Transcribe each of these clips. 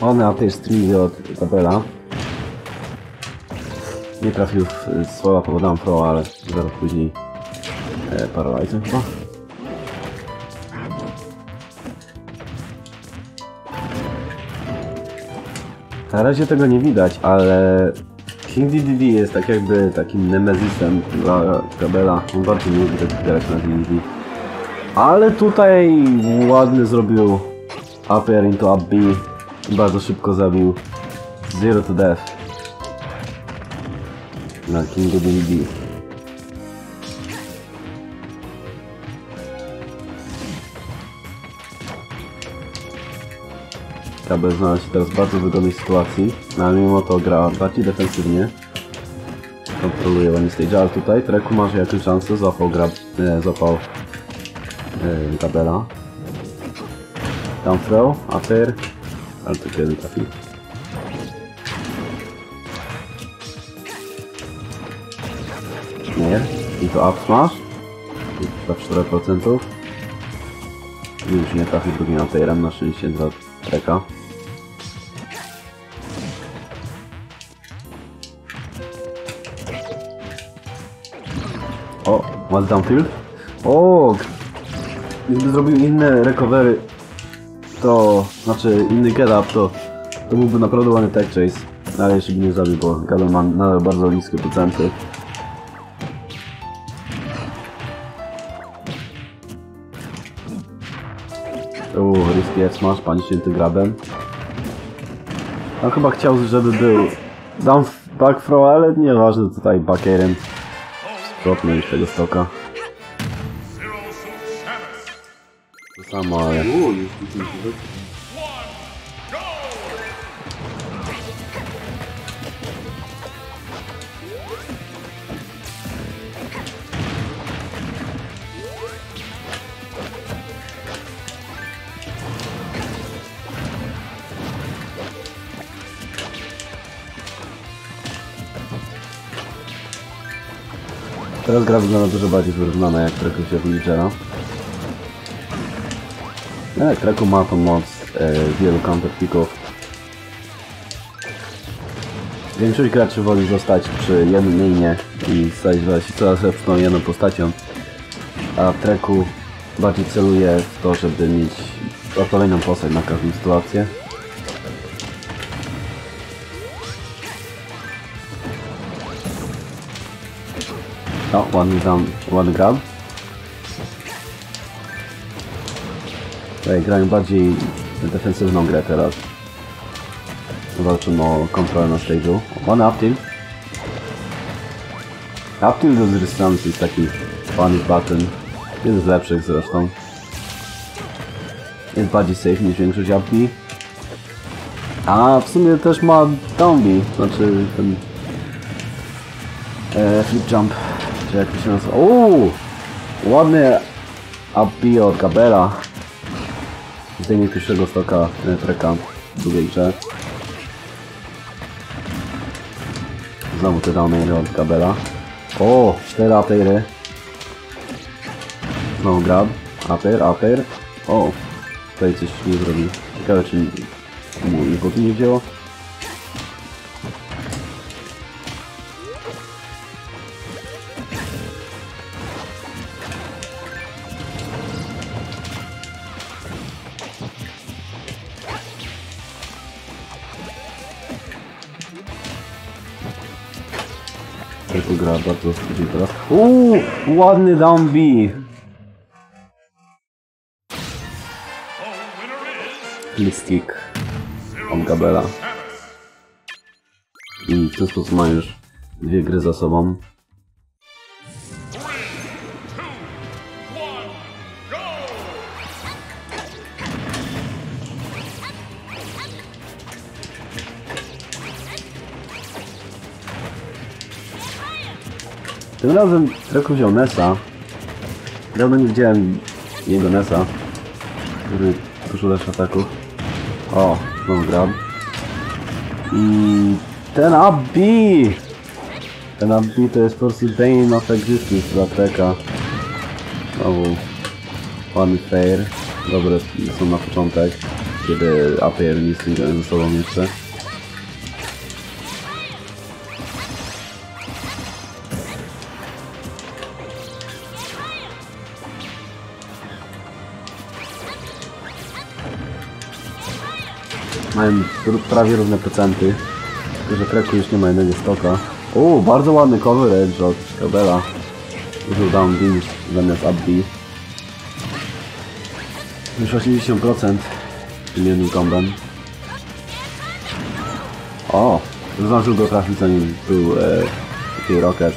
On na tej streamie od tabela. Nie trafił w słowa powodem pro, ale zaraz później e, chyba. Na razie tego nie widać, ale King DDD jest tak jakby takim nemezisem dla Gabela. On bardzo nie lubi tak na DDD. Ale tutaj ładny zrobił upper into up B. Bardzo szybko zabił Zero to Death na King DDD. Kabel znalazł się teraz w bardzo wygodnej sytuacji, no ale mimo to gra bardziej defensywnie. Kontroluje stage, ale tutaj Treku ma jakąś szansę, złapał gra, e, złapał e, Gabela. Down throw, upper, ale to kiedy trafi. Nie, i to up smash. Dla 4%. I już nie trafi drugim upperem, na szczęście dla Treka. O, ładny downfield. O, gdyby zrobił inne recovery, to znaczy inny get to, to byłby naprawdę ładny tech chase. Ale jeszcze by nie zabił, bo Gadon ma nadal bardzo niskie procenty. Uuu, risky F smash, pani święty grabem. On chyba chciał, żeby był down back throw, ale nieważne tutaj backerem. Spropnął już tego stoka. To samo, ale... Teraz gra wygląda dużo bardziej wyrównana jak Treku się Villagera. Jak Treku ma tą moc e, wielu counterpicków. Większość graczy woli zostać przy jednym mainie i stać się coraz lepszą jedną postacią. A Treku bardziej celuje w to, żeby mieć odpowiednią postać na każdą sytuację. O, ładny tam, ładny grab. Tutaj grają bardziej defensywną grę teraz. Walczą o kontrolę na stage'u. Ładny uptilt. Uptilt do dystans jest taki funny button. Jeden z lepszych zresztą. Jest bardziej safe niż większość upki. A w sumie też ma downbeat, znaczy ten e, flip jump, czy jak to się nazywa. Uuu! Ładny upbeat od Zdejmie pierwszego stoka e, treka w drugiej grze. Znowu te downy od Gabela. O! Cztery apeiry. Znowu grab. Aper, aper. O! Tutaj coś nie zrobił. Ciekawe czy mu nie wzięło. Tylko gra bardzo teraz. Uuu! Ładny down B! Listik od Gabela. I w ten sposób dwie gry za sobą. Tym razem Treku wziął Nessa. Dawno nie widziałem jego Nessa, który dużo lepszy ataków. O, znowu grab. I ten AB! Ten AB to jest po Bane of Existence dla Treka. Znowu Ładny fair. Dobre są na początek, kiedy AP i Eministry grają ze sobą jeszcze. Mają prawie równe procenty. Tylko, że Treku już nie ma jednego stoka. O, bardzo ładny cover edge od Kabela. Użył down B zamiast up B. Już 80% tym jednym kombem. O! Zdążył go trafić zanim był e, taki rocket.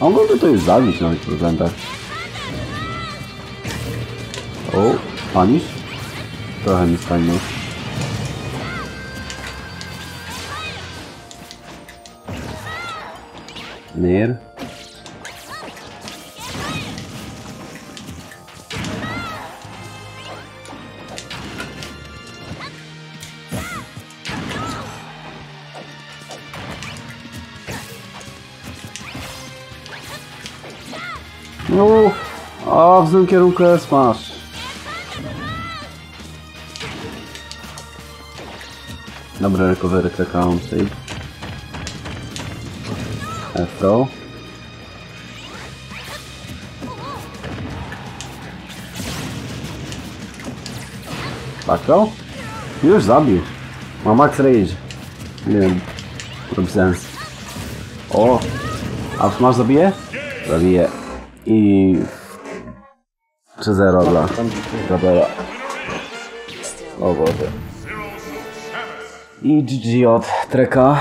On mógłby to już zabić na tych procentach. O, panisz? torna-se oh, Maneiro. No, ağzım kerum kasmaz. Dobra, recovery czekam save. F-Pro. Patrol? Już zabił. Ma max rage. Nie wiem. Robi sens. O! A smash zabije? Zabije. I... 3-0 dla Gabela. O Boże. I GG od Treka.